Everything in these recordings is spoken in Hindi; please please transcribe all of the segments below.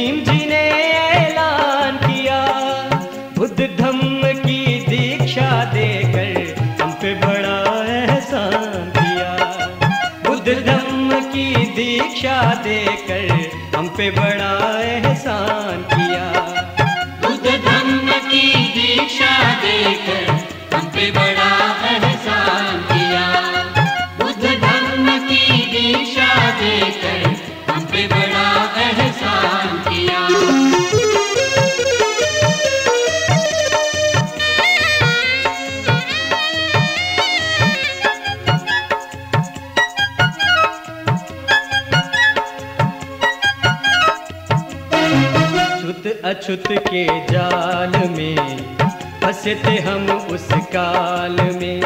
भीम जी ने ऐलान किया। बुद्ध धम्म की दीक्षा देकर हम पे बड़ा एहसान किया। बुद्ध धम्म की दीक्षा देकर हम पे बड़ा एहसान छुत अछुत के जाल में फंसे थे हम उस काल में।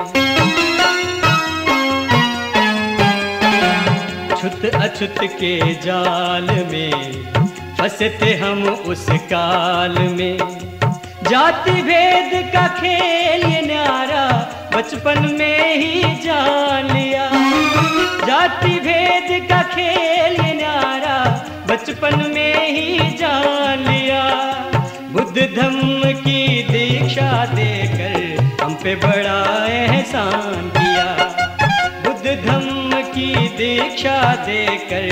छुत अछुत के जाल में फंसे थे हम उस काल में। जाति भेद का खेल ये न्यारा, बचपन में ही जान लिया। जाति भेद का खेल ये बचपन में ही जान लिया। बुद्ध धम्म की दीक्षा देकर हम पे बड़ा एहसान किया। बुद्ध धम्म की दीक्षा देकर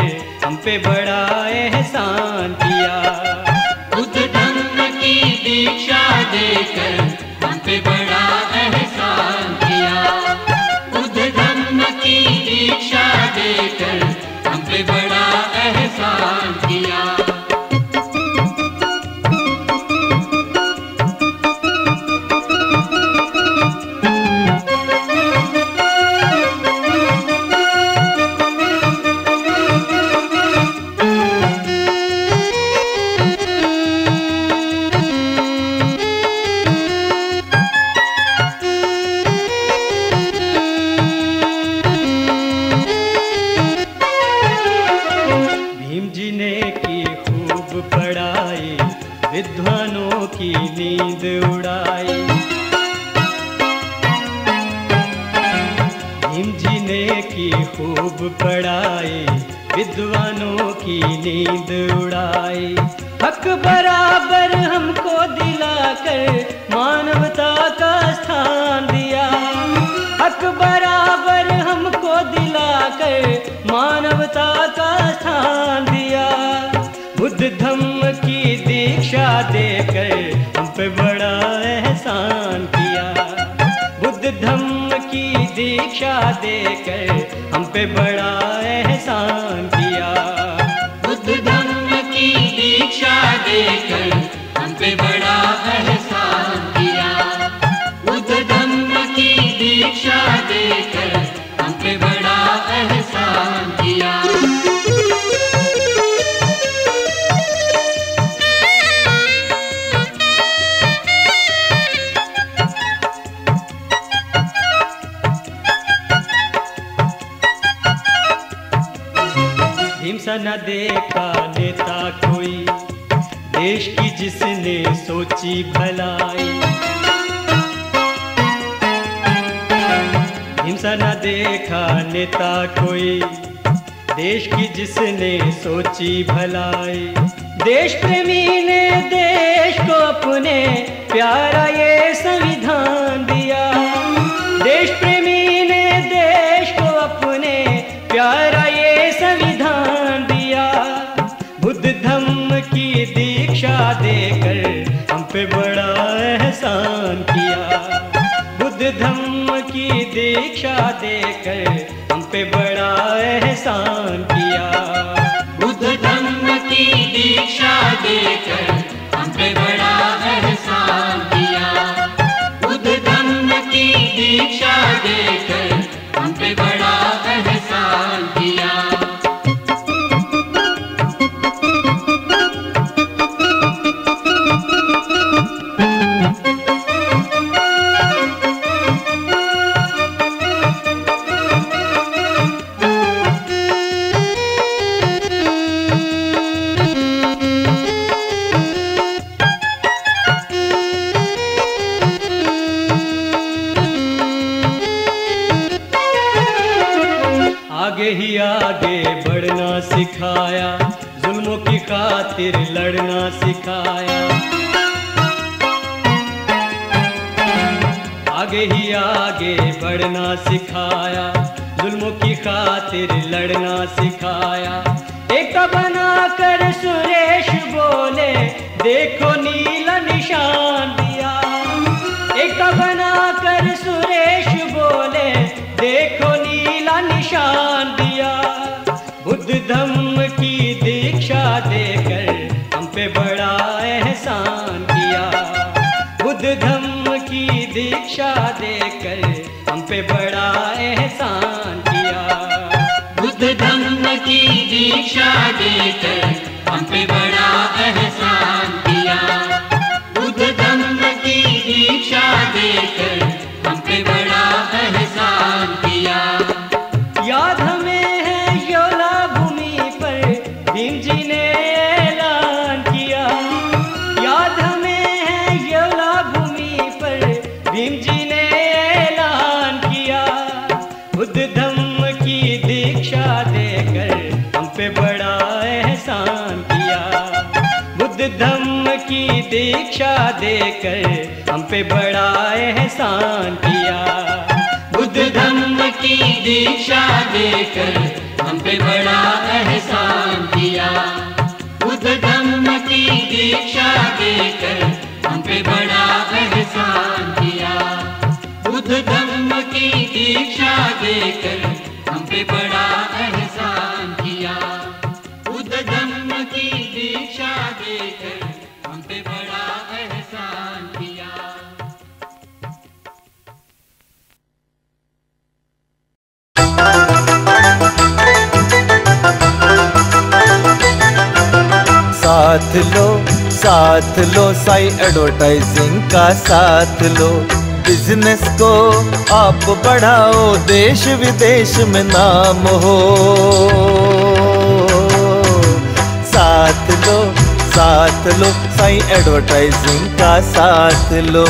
हम पे बड़ा एहसान किया। बुद्ध धम्म की दीक्षा देकर हम पे बड़ा नींद उड़ाई। भीम ने की खूब पढ़ाई, विद्वानों की नींद उड़ाई। हक बराबर हमको दिलाकर मानवता का स्थान दिया। हक बराबर हमको दिलाकर मानवता का स्थान दिया। बुद्ध धम्म की दीक्षा देकर दीक्षा देकर हम पे बड़ा एहसान हिंसा न देखा नेता कोई। देश की जिसने सोची भलाई। हिंसा न देखा नेता कोई। देश की जिसने सोची भलाई। देश प्रेमी ने देश को अपने प्यारा ये संविधान बुद्ध धम्म की दीक्षा देकर हम पे बड़ा एहसान किया। बुद्ध धम्म की दीक्षा देकर हम पे बड़ा ही आगे बढ़ना सिखाया, जुल्मों की खातिर लड़ना सिखाया। आगे ही आगे बढ़ना सिखाया, जुल्मों की खातिर लड़ना सिखाया। एक बना कर सुरेश बोले, देखो नीला निशान दिया। एक बना कर सुरेश बोले, देखो देकर हम पे बड़ा एहसान किया। बुद्ध धम्म की दीक्षा देकर, हम पे बड़ा एहसान किया। बुद्ध धम्म की दीक्षा देकर, हम पे बड़ा एहसान किया। दीक्षा देकर हम पे बड़ा एहसान किया बुद्ध धम्म की दीक्षा देकर हम पे बड़ा एहसान किया बुद्ध धम्म की दीक्षा देकर हम पे बड़ा एहसान किया बुद्ध धम्म की दीक्षा देकर साथ लो साथ लो, साई एडवर्टाइजिंग का साथ लो। बिज़नेस को आप बढ़ाओ, देश विदेश में नाम हो। साथ लो साथ लो, साई एडवर्टाइजिंग का साथ लो।